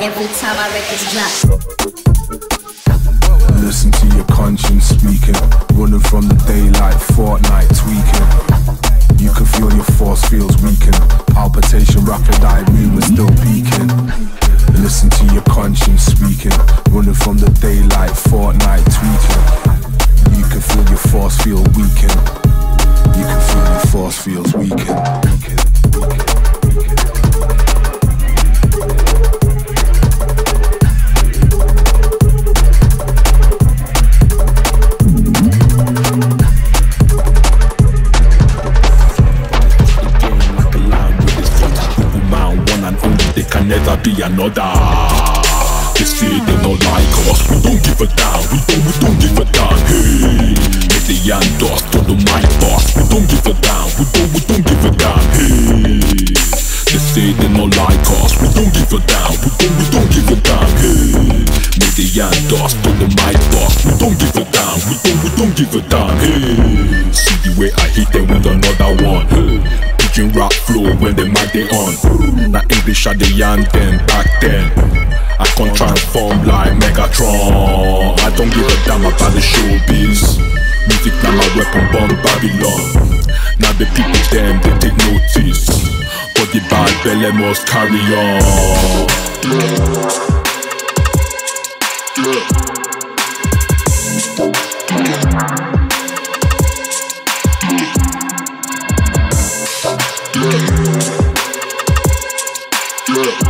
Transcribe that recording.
every time. Listen to your conscience speaking. Running from the daylight, fortnight tweaking. You can feel your force fields weaken. Palpitation, rapid eye still. Listen to your conscience speaking. Running from the daylight, fortnight tweaking. You can feel your force. You can feel your force fields weaken. They can never be another. They say they don't like us, we don't give a damn, we don't, we don't give a damn. Hey, make the young dust on the mic boss, we don't give a damn, we don't, we don't give a damn. Hey, they say they don't like us, we don't give a damn, we don't, we don't give a damn. Hey, make the young dust on the mic boss, we don't give a damn, we don't, we don't give a damn. Hey, see the way I hit them with another one. Hey, Pidgin rap flow when the mic they on. Now English are the yarn then back then. I can transform like Megatron. I don't give a damn about the showbiz. Music now my weapon bomb Babylon. Now the people them they take notice. But the bad belly must carry on. Yeah look.